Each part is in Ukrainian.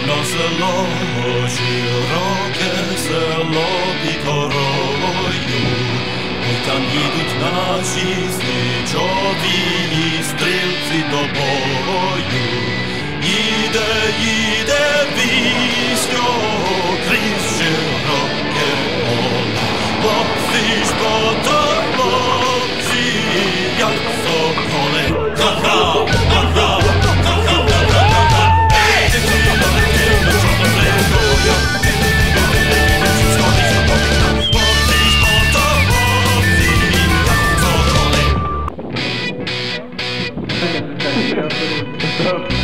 Рідно село, широке село під горою, Ой, там їдуть наші сничові і стрілці до бою. Іде, іде пісню крізь широке поле, Хлопці ж потом the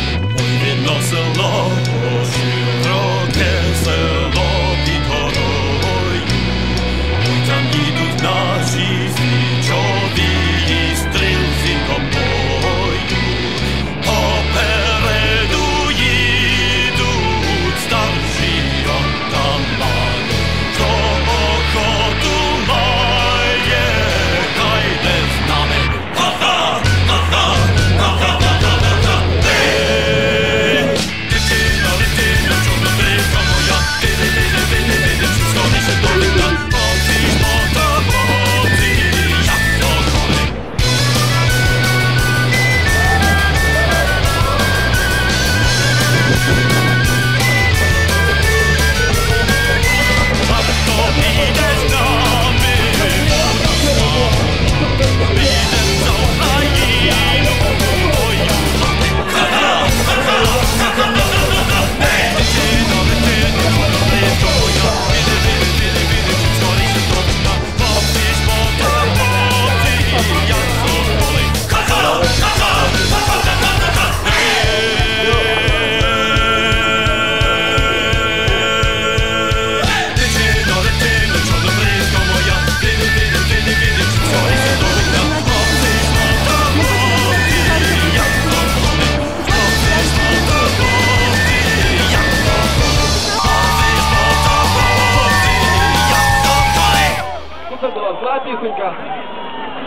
це була зла пісенька,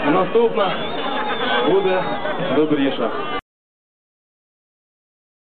наступна буде добріша.